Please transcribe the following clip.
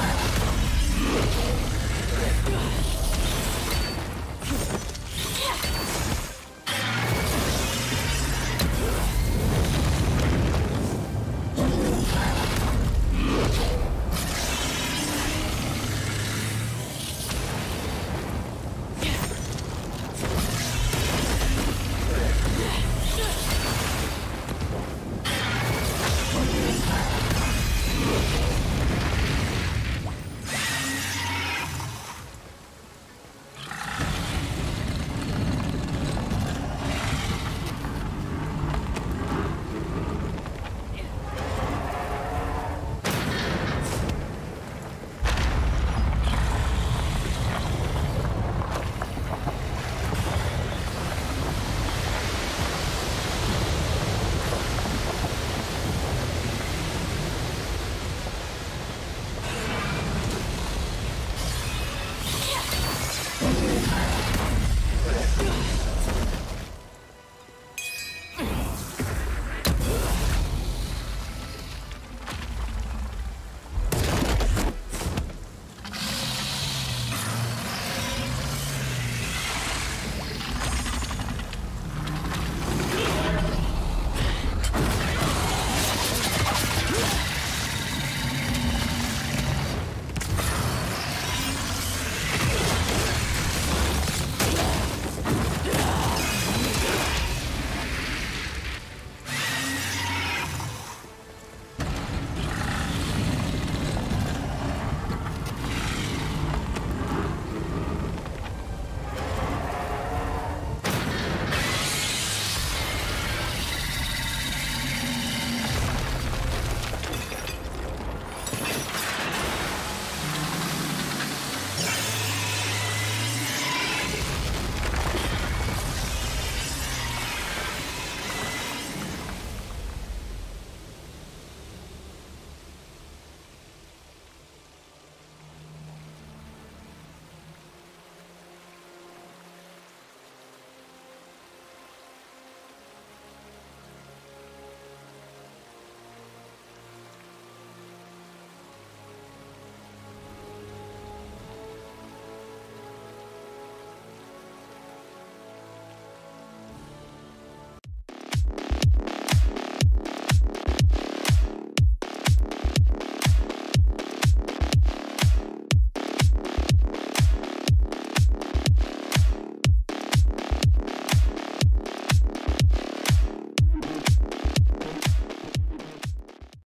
Sir.